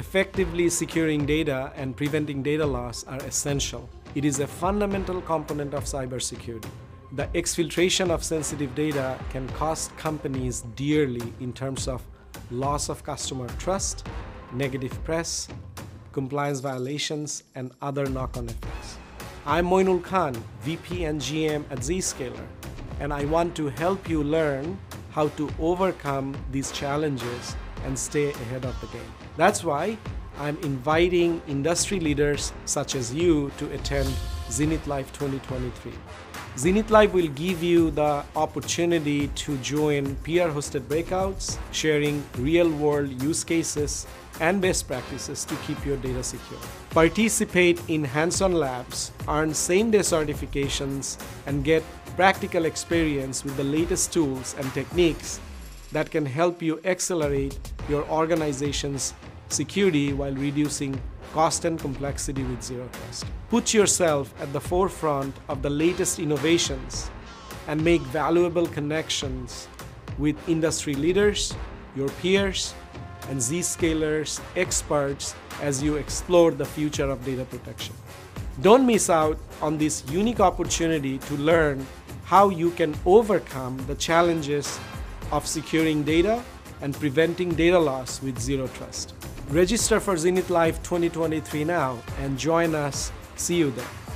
Effectively securing data and preventing data loss are essential. It is a fundamental component of cybersecurity. The exfiltration of sensitive data can cost companies dearly in terms of loss of customer trust, negative press, compliance violations, and other knock-on effects. I'm Moinul Khan, VP and GM at Zscaler, and I want to help you learn how to overcome these challenges and stay ahead of the game. That's why I'm inviting industry leaders such as you to attend Zenith Live 2023. Zenith Live will give you the opportunity to join peer-hosted breakouts, sharing real-world use cases and best practices to keep your data secure. Participate in hands-on labs, earn same-day certifications, and get practical experience with the latest tools and techniques that can help you accelerate your organization's security while reducing cost and complexity with Zero Trust. Put yourself at the forefront of the latest innovations and make valuable connections with industry leaders, your peers, and Zscaler's experts as you explore the future of data protection. Don't miss out on this unique opportunity to learn how you can overcome the challenges of securing data and preventing data loss with Zero Trust. Register for Zenith Live 2023 now and join us. See you there.